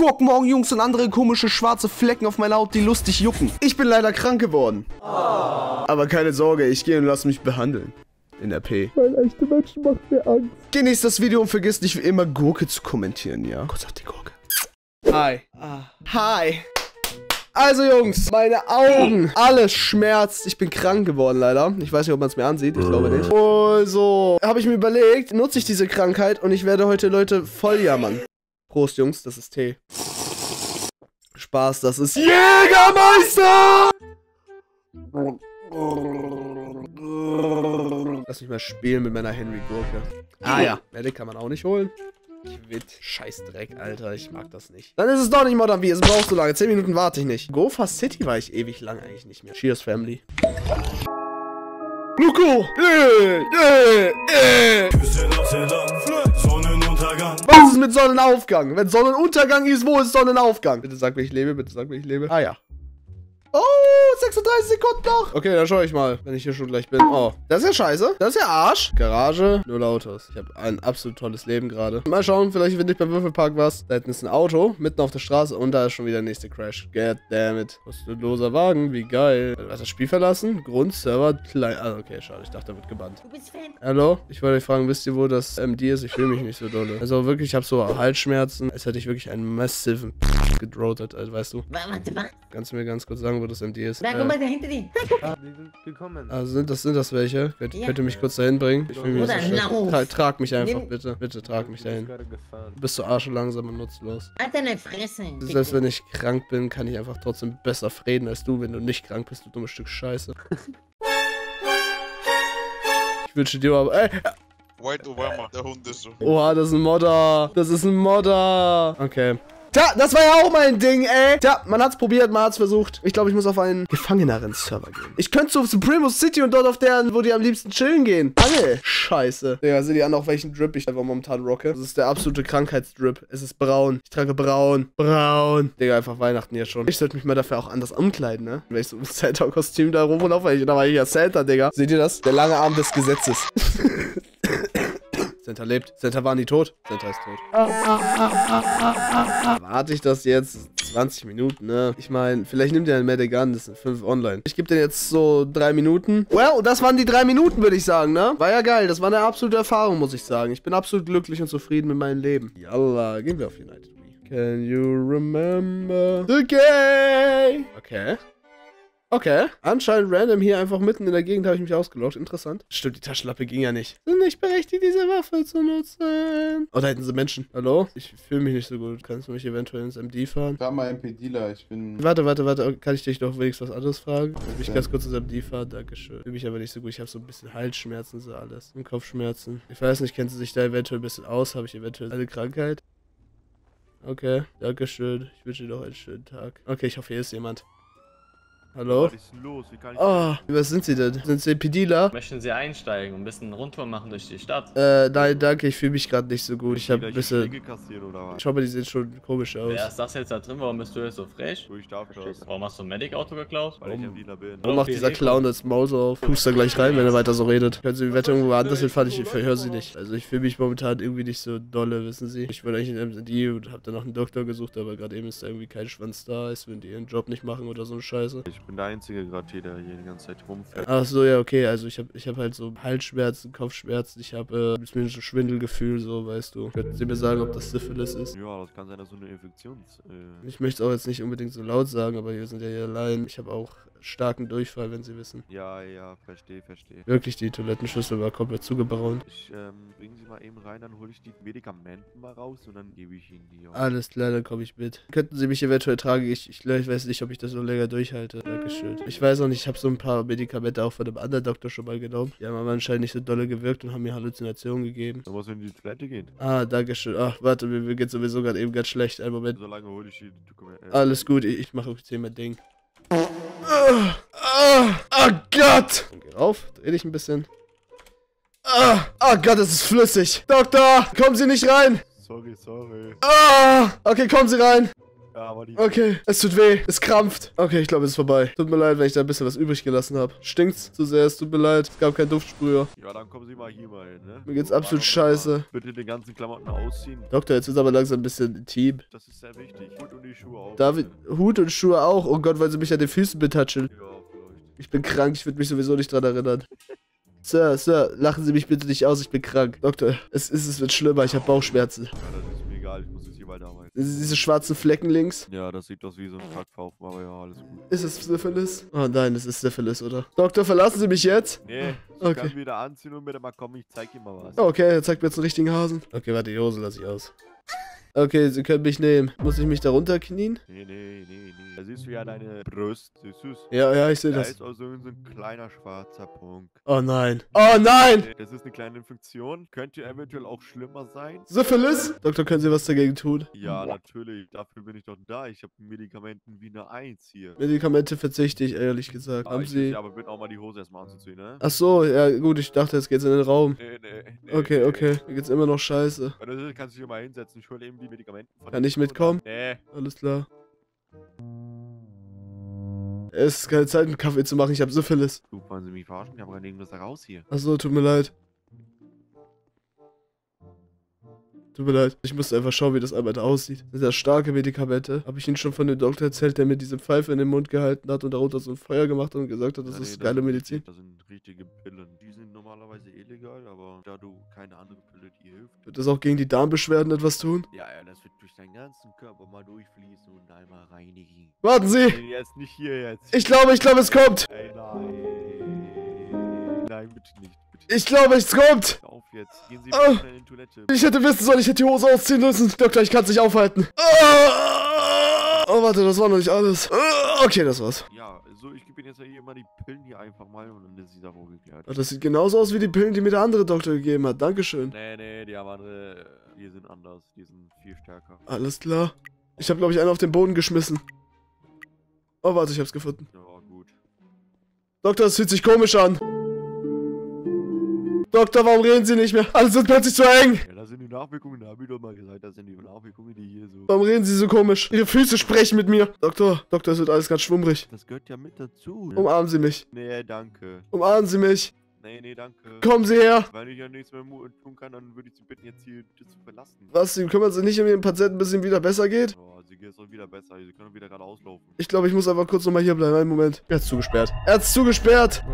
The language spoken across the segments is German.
Gurkenmorgen, Jungs und andere komische schwarze Flecken auf meiner Haut, die lustig jucken. Ich bin leider krank geworden. Aber keine Sorge, ich gehe und lass mich behandeln. In der P. Weil echte Menschen machen mir Angst. Genießt das Video und vergisst nicht wie immer Gurke zu kommentieren, ja? Kurz auf die Gurke. Hi. Hi. Also Jungs, meine Augen, alles schmerzt. Ich bin krank geworden leider. Ich weiß nicht, ob man es mir ansieht. Ich glaube nicht. Also, habe ich mir überlegt, nutze ich diese Krankheit und ich werde heute Leute voll jammern. Prost, Jungs, das ist Tee. Spaß, das ist Jägermeister! Lass mich mal spielen mit meiner Henry Gurke. Ah ja, Medic kann man auch nicht holen. Quitt. Scheißdreck, Alter. Ich mag das nicht. Dann ist es doch nicht Modern wie. Es braucht so lange. 10 Minuten warte ich nicht. Go Fast City war ich ewig lang eigentlich nicht mehr. Cheers, Family. Luko! Äh, äh, äh. Sonnenuntergang. Was ist mit Sonnenaufgang? Wenn Sonnenuntergang ist, wo ist Sonnenaufgang? Bitte sag mir, ich lebe. Bitte sag mir, ich lebe. Ah ja. Oh, 36 Sekunden noch. Okay, dann schaue ich mal, wenn ich hier schon gleich bin. Oh, das ist ja scheiße. Das ist ja Arsch. Garage, null Autos. Ich habe ein absolut tolles Leben gerade. Mal schauen, vielleicht finde ich beim Würfelpark was. Da hinten ist ein Auto, mitten auf der Straße und da ist schon wieder der nächste Crash. God damn it. Kostenloser Wagen, wie geil. Du hast das Spiel verlassen? Grundserver, klein. Ah, okay, schade. Ich dachte, da wird gebannt. Du bist Fan. Hallo? Ich wollte euch fragen, wisst ihr, wo das MD ist? Ich fühle mich nicht so dolle. Also wirklich, ich habe so Halsschmerzen. Als hätte ich wirklich einen massiven gedrotet, also, weißt du. Wa- Warte, was? Kannst du mir ganz kurz sagen, wo das MD ist? Da, Äh, guck mal da hinter dir. Ah, die sind gekommen. also sind das, sind das welche? Könnt, Ja. könnt ihr mich kurz dahin bringen? Ich fühle mich Oder so. Tra trag mich einfach, Nimm- bitte. Bitte trag mich dahin. Du bist so arsch langsam und nutzlos. Halt deine Fresse. Selbst wenn ich krank bin, kann ich einfach trotzdem besser reden als du, wenn du nicht krank bist, du dummes Stück Scheiße. Ich wünsche dir aber. Ey, White Obama, der Hund ist so. Oha, das ist ein Modder. Das ist ein Modder. Okay. Tja, das war ja auch mein Ding, ey. Tja, man hat's probiert, man hat's versucht. Ich glaube, ich muss auf einen Gefangeneren-Server gehen. Ich könnte zu Supremo City und dort auf deren, wo die am liebsten chillen gehen. Angel. Scheiße. Digga, seht ihr an, auf welchen Drip ich einfach momentan rocke? Das ist der absolute Krankheitsdrip. Es ist braun. Ich trage braun. Braun. Digga, einfach Weihnachten jetzt schon. Ich sollte mich mal dafür auch anders umkleiden, ne? Wenn ich so im Santa-Kostüm da rumlaufe, da war ich ja Santa, Digga. Seht ihr das? Der lange Arm des Gesetzes. Santa lebt. Santa war nie tot. Santa ist tot. Warte ich das jetzt 20 Minuten, ne? Ich meine, vielleicht nimmt er einen Medic an, das sind 5 online. Ich gebe den jetzt so 3 Minuten. Well, das waren die 3 Minuten, würde ich sagen, ne? War ja geil, das war eine absolute Erfahrung, muss ich sagen. Ich bin absolut glücklich und zufrieden mit meinem Leben. Yalla, gehen wir auf United. Can you remember the game? Okay. Okay. Anscheinend random hier einfach mitten in der Gegend habe ich mich ausgelockt. Interessant. Stimmt, die Taschenlampe ging ja nicht. Sind nicht berechtigt, diese Waffe zu nutzen. Oh, da hinten sind Menschen. Hallo? Ich fühle mich nicht so gut. Kannst du mich eventuell ins MD fahren? Ich war mal MP-Dealer, ich bin. Warte, warte, warte. Kann ich dich doch wenigstens was anderes fragen? Ich mich ganz kurz ins MD fahren? Dankeschön. Fühle mich aber nicht so gut. Ich habe so ein bisschen Halsschmerzen, so alles. Und Kopfschmerzen. Ich weiß nicht, kennt sie sich da eventuell ein bisschen aus? Habe ich eventuell eine Krankheit? Okay, Dankeschön. Ich wünsche dir noch einen schönen Tag. Okay, ich hoffe, hier ist jemand. Hallo? Was ist denn los? Wie kann ich Oh, was sind Sie denn? Sind Sie PDler? Möchten Sie einsteigen und ein bisschen Rundtour machen durch die Stadt? Äh, nein, danke, ich fühle mich gerade nicht so gut. Ich habe ein bisschen. Schau mal, die sehen schon komisch aus. Wer ist das jetzt da drin? Warum bist du jetzt so frech? Du, ich darf das. Warum hast du ein Medic-Auto geklaut? Weil ich ein Wiener bin. Warum macht dieser Clown das Maul so auf? Pust da gleich rein, wenn er weiter so redet. Können Sie die Wette irgendwo anders hinfahren? Ich höre sie nicht. Also ich fühle mich momentan irgendwie nicht so dolle, wissen Sie. Ich wollte eigentlich in MSD und hab dann noch einen Doktor gesucht, aber gerade eben ist da irgendwie kein Schwanz da, als wenn die ihren Job nicht machen oder so eine Scheiße. Ich bin der Einzige gerade hier, der hier die ganze Zeit rumfährt. Ach so, ja, okay. Also ich habe ich hab halt so Halsschmerzen, Kopfschmerzen. Ich habe äh, ein so Schwindelgefühl, so, weißt du. Könnten Sie mir sagen, ob das Syphilis ist? Ja, das kann sein, dass so eine Infektions... Äh, Ich möchte es auch jetzt nicht unbedingt so laut sagen, aber wir sind ja hier allein. Ich habe auch starken Durchfall, wenn Sie wissen. ja, ja, verstehe, verstehe. Wirklich, die Toilettenschüssel war komplett zugebraut. Ich, ähm, bringen Sie mal eben rein, dann hole ich die Medikamenten mal raus und dann gebe ich Ihnen die. auch. Alles klar, dann komme ich mit. Könnten Sie mich eventuell tragen? Ich, ich, ich weiß nicht, ob ich das so länger durchhalte. Dankeschön. Ich weiß auch nicht, ich habe so ein paar Medikamente auch von einem anderen Doktor schon mal genommen. Die haben aber anscheinend nicht so dolle gewirkt und haben mir Halluzinationen gegeben. Dann muss in die Toilette gehen. Ah, Dankeschön. Ach, warte, mir, mir geht sowieso gerade eben ganz schlecht. Einen Moment. Solange hole ich die Dokumente. Äh, Alles gut, ich, ich mache jetzt hier mein Ding. Ah, ah, oh Gott! Und geh rauf, dreh dich ein bisschen. Ah, oh Gott, es ist flüssig. Doktor, kommen Sie nicht rein. Sorry, sorry. Ah, okay, kommen Sie rein. Ja, aber die. Okay, es tut weh. Es krampft. Okay, ich glaube, es ist vorbei. Tut mir leid, wenn ich da ein bisschen was übrig gelassen habe. Stinkt's zu sehr, es tut mir leid. Es gab keinen Duftsprüher. Ja, dann kommen Sie mal hier mal hin, ne? Mir geht's So, absolut scheiße. Bitte den ganzen Klamotten ausziehen. Doktor, jetzt ist aber langsam ein bisschen intim. Das ist sehr wichtig. Und, und die Schuhe auch. David. Hut und Schuhe auch. Oh Gott, weil sie mich an den Füßen betatscheln. Ja, vielleicht. Ich bin krank, ich würde mich sowieso nicht dran erinnern. Sir, Sir, lachen Sie mich bitte nicht aus, ich bin krank. Doktor, es ist, es wird schlimmer, ich habe Bauchschmerzen. Ja, das ist Diese schwarzen Flecken links. Ja, das sieht aus wie so ein Kackpfaufen, aber ja, alles gut. Ist es Syphilis? Oh nein, es ist Syphilis, oder? Doktor, verlassen Sie mich jetzt? Nee, ich Okay. kann wieder anziehen und bitte mal kommen, ich zeig ihm mal was. Okay, er zeigt mir jetzt einen richtigen Hasen. Okay, warte, die Hose lasse ich aus. Okay, Sie können mich nehmen. Muss ich mich da runterknien? Nee, nee, nee, nee. Da siehst du ja deine Brust. Siehst du's? Ja, ja, ich sehe Da das. ist auch so ein kleiner schwarzer Punkt. Oh nein. Oh nein! Das ist eine kleine Infektion. Könnte eventuell auch schlimmer sein. Syphilis? Doktor, können Sie was dagegen tun? Ja, natürlich. Dafür bin ich doch da. Ich habe Medikamenten wie eine Eins hier. Medikamente verzichte ich, ehrlich gesagt. Ah, Haben ich Sie... aber bitte auch mal die Hose erstmal anzuziehen, ne? Ach so, ja gut, ich dachte, jetzt geht's in den Raum. Nee, nee, nee, Okay, okay. Mir geht's immer noch scheiße. Wenn du kannst du dich hier mal hinsetzen. Ich hole eben die Medikamenten von Kann ich mitkommen? Nee. Alles klar. Es ist keine Zeit, einen Kaffee zu machen. Ich habe Syphilis. Du, wollen Sie mich verarschen? Ich habe gerade irgendwas raus hier. Ach so, tut mir leid. Tut mir leid. Ich musste einfach schauen, wie das einmal da aussieht. Das sind ja starke Medikamente. Habe ich Ihnen schon von dem Doktor erzählt, der mir diese Pfeife in den Mund gehalten hat und darunter so ein Feuer gemacht hat und gesagt hat, das Ja, nee, ist das geile sind Medizin. Das sind richtige Pillen. Die sind normalerweise illegal, aber da du keine andere Pille dir hilft. Wird das auch gegen die Darmbeschwerden etwas tun? Ja, ja, das wird durch deinen ganzen Körper mal durchfließen und einmal reinigen. Warten Sie! Nee, jetzt nicht hier jetzt. Ich glaube, ich glaube, es kommt! Ey, nein. Nein, bitte nicht. Bitte Ich glaube, es kommt! Auf jetzt. Gehen Sie schnell in die Toilette. Ich hätte wissen sollen, ich hätte die Hose ausziehen müssen. Doktor, ich kann es nicht aufhalten. Oh, warte, das war noch nicht alles. Okay, das war's. Ja, so, ich gebe Ihnen jetzt hier immer die Pillen hier einfach mal und dann ist die Sache wohl geklärt. Oh, Das sieht genauso aus wie die Pillen, die mir der andere Doktor gegeben hat. Dankeschön. Nee, nee, die haben andere, die sind anders. Die sind viel stärker. Alles klar. Ich habe, glaube ich, einen auf den Boden geschmissen. Oh, warte, ich hab's gefunden. Ja, gut. Doktor, es fühlt sich komisch an. Doktor, warum reden Sie nicht mehr? Alles wird plötzlich zu eng. Ja, das sind die Nachwirkungen, da hab ich doch mal gesagt, das sind die Nachwirkungen, die hier so. Warum reden Sie so komisch? Ihre Füße sprechen mit mir. Doktor, Doktor, es wird alles ganz schwummrig. Das gehört ja mit dazu. Umarmen Sie mich. Nee, danke. Umarmen Sie mich. Nee, nee, danke. Kommen Sie her. Wenn ich ja nichts mehr tun kann, dann würde ich Sie bitten, jetzt hier zu verlassen. Was, Sie kümmern sich nicht um Ihren Patienten, bis es ihm wieder besser geht? Oh, sie geht doch wieder besser. Sie können wieder gerade auslaufen. Ich glaube, ich muss einfach kurz nochmal hier bleiben. Einen Moment. Er hat's zugesperrt. Er hat's zugesperrt.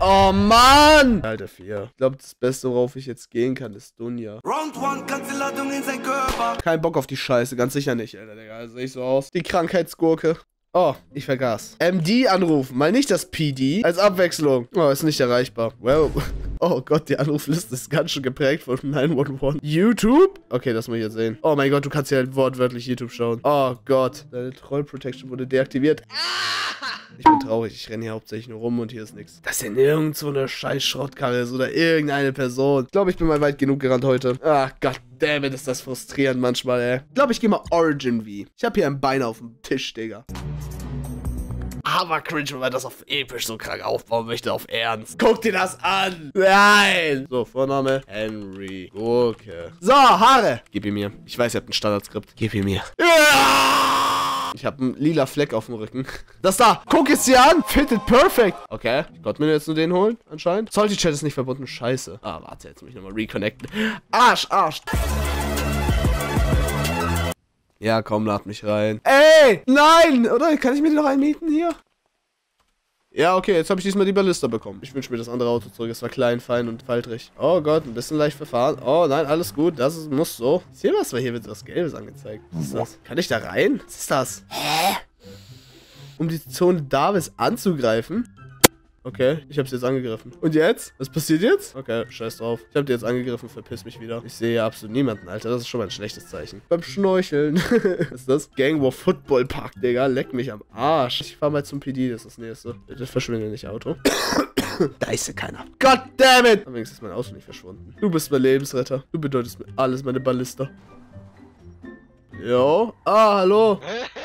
Oh Mann! Alter, vier. Ich glaube, das Beste, worauf ich jetzt gehen kann, ist Dunja. Round one, Kanzelladung in sein Körper. Kein Bock auf die Scheiße, ganz sicher nicht, Alter, Digga. Also sehe ich so aus. Die Krankheitsgurke. Oh, ich vergaß. MD anrufen, mal nicht das PD. Als Abwechslung. Oh, ist nicht erreichbar. Well. Oh Gott, die Anrufliste ist ganz schön geprägt von 911. YouTube? Okay, das mal hier sehen. Oh mein Gott, du kannst ja wortwörtlich YouTube schauen. Oh Gott, deine Troll Protection wurde deaktiviert. Ich bin traurig, ich renne hier hauptsächlich nur rum und hier ist nichts. Das ist ja so eine scheiß Schrottkarre ist oder irgendeine Person. Ich glaube, ich bin mal weit genug gerannt heute. Ach Gott, dammit, ist das frustrierend manchmal, ey. Ich glaube, ich gehe mal Origin V. Ich habe hier ein Bein auf dem Tisch, Digga. Aber cringe, wenn man das auf episch so krank aufbauen möchte, auf Ernst. Guck dir das an. Nein. So, Vorname Henry Gurke. So, Haare. Gib ihn mir. Ich weiß, ihr habt ein Standardskript. Gib ihn mir. Ja! Ich habe einen lila Fleck auf dem Rücken. Das da. Guck es dir an. Fitted perfect. Okay. Ich konnte mir jetzt nur den holen, anscheinend. Salty Chat ist nicht verbunden. Scheiße. Ah, warte, jetzt muss ich nochmal reconnecten. Arsch, Arsch. Ja, komm, lad mich rein. Ey, nein! Oder kann ich mir die noch einmieten hier? Ja, okay, jetzt habe ich diesmal die Ballista bekommen. Ich wünsche mir das andere Auto zurück. Es war klein, fein und faltrig. Oh Gott, ein bisschen leicht verfahren. Oh nein, alles gut. Das ist, muss so. Ich sehe was, weil hier wird was Gelbes angezeigt. Was ist das? Kann ich da rein? Was ist das? Hä? Um die Zone Davis anzugreifen? Okay, ich hab's jetzt angegriffen. Und jetzt? Was passiert jetzt? Okay, scheiß drauf. Ich hab die jetzt angegriffen, verpiss mich wieder. Ich sehe ja absolut niemanden, Alter. Das ist schon mal ein schlechtes Zeichen. Beim Schnorcheln. Was ist das? Gang War Football Park, Digga. Leck mich am Arsch. Ich fahr mal zum PD, das ist das nächste. Bitte verschwinde nicht, Auto. da ist ja keiner. God damn it! Wenigstens ist mein Auto nicht verschwunden. Du bist mein Lebensretter. Du bedeutest mir alles, meine Ballista. Jo. Ah, hallo.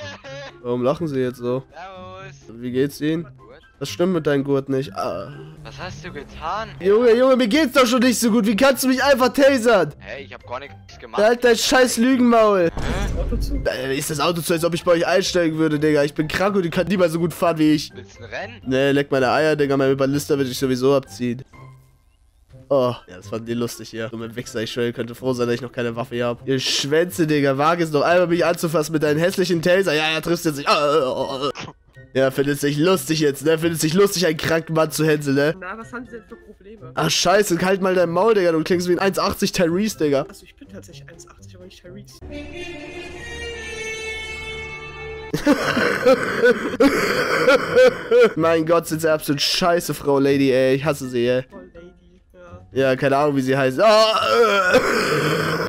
Warum lachen Sie jetzt so? Servus. Wie geht's Ihnen? Was stimmt mit deinem Gurt nicht? Ah. Was hast du getan? Junge, Junge, mir geht's doch schon nicht so gut. Wie kannst du mich einfach tasern? Hey, ich hab gar nichts gemacht. Halt dein scheiß Lügenmaul. Auto zu. Äh, Ist das Auto zu, als ob ich bei euch einsteigen würde, Digga. Ich bin krank und ihr könnt niemals so gut fahren wie ich. Willst du ein Rennen? Nee, leck meine Eier, Digga. Mein Ballister würde ich sowieso abziehen. Oh, ja, das fanden die lustig hier. So mit Wichser, ich schwöre, ihr könnte froh sein, dass ich noch keine Waffe hier hab. Ihr Schwänze, Digga. Wage es noch einmal, mich anzufassen mit deinen hässlichen Taser. Ja, ja, triffst jetzt nicht. Ah, ah, ah, ah. Ja, findet sich lustig jetzt, ne? Findet sich lustig, einen kranken Mann zu hänseln, ne? Na, was haben Sie denn für Probleme? Ach, scheiße, halt mal dein Maul, Digga. Du klingst wie ein 1,80 Tyrese, Digga. Also ich bin tatsächlich 1,80, aber nicht Tyrese. mein Gott, sind sie absolut scheiße, Frau Lady, ey. Ich hasse sie, ey. Oh, Lady. Ja. Ja, keine Ahnung, wie sie heißt. Ah, äh.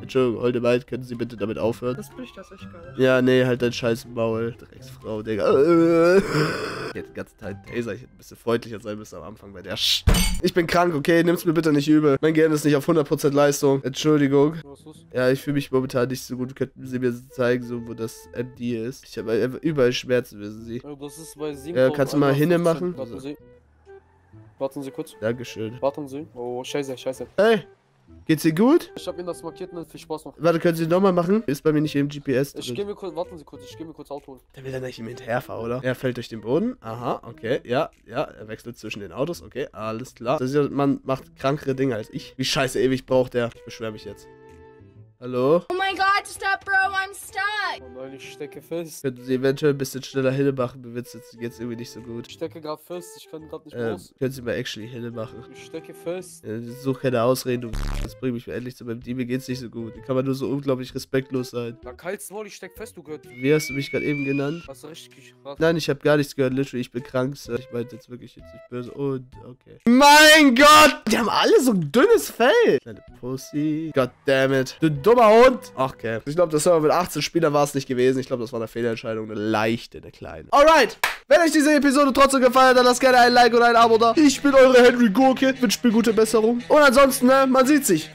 Entschuldigung, Wald, können Sie bitte damit aufhören? Das bin ich tatsächlich gar nicht. Ja, nee, halt dein scheiß Maul. Drecksfrau, Digga. Ich hätte den ganzen Tag einen Taser. Ich hätte ein bisschen freundlicher sein müssen am Anfang bei der Sch Ich bin krank, okay? Nimm's mir bitte nicht übel. Mein Gehirn ist nicht auf 100% Leistung. Entschuldigung. Ja, ich fühle mich momentan nicht so gut. Könnten Sie mir zeigen, so, wo das MD ist? Ich habe einfach überall Schmerzen, wissen Sie. Ja, Das ist bei 7. Ja, kannst du mal hinne machen? Warten Sie. Warten Sie kurz. Dankeschön. Warten Sie. Oh, scheiße, scheiße. Hey, geht's dir gut? Ich hab Ihnen das markiert und viel Spaß noch. Warte, können Sie nochmal machen? Ist bei mir nicht im GPS Ich drin. geh mir kurz, warten Sie kurz, ich geh mir kurz Auto holen. Der will dann nicht ihm hinterherfahren, oder? Er fällt durch den Boden. Aha, okay. Ja, ja. Er wechselt zwischen den Autos. Okay, alles klar. Das ist ja, man macht krankere Dinge als ich. Wie scheiße ewig braucht er. Ich beschwere mich jetzt. Hallo? Oh my god, stop, bro, I'm stuck. Oh nein, ich stecke fest. Könnten Sie eventuell ein bisschen schneller Hille machen? Mir wird's jetzt, geht's irgendwie nicht so gut. Ich stecke gerade fest, ich kann gerade nicht Ähm, raus. können Sie mal actually Hille machen? Ich stecke fest. Ja, such keine Ausreden, du Das bringt mich endlich zu meinem Team. Mir geht's nicht so gut. Wie kann man nur so unglaublich respektlos sein? Na, kalt's Maul, ich steck fest, du gehört. Wie hast du mich gerade eben genannt? Hast du richtig geraten. Nein, ich habe gar nichts gehört. Literally, ich bin krank. Sir. Ich meinte jetzt wirklich jetzt nicht böse. Und, okay. Mein Gott! Die haben alle so ein dünnes Fell. Kleine Pussy. God damn it. Du dummer Hund. Okay. Ich glaube, das Server mit 18 Spielern war es nicht gewesen. Ich glaube, das war eine Fehlentscheidung. Eine leichte, eine kleine. Alright. Wenn euch diese Episode trotzdem gefallen hat, dann lasst gerne ein Like oder ein Abo da. Ich bin eure Henry Gurke. Wünscht mir gute Besserung. Und ansonsten, ne, man sieht sich.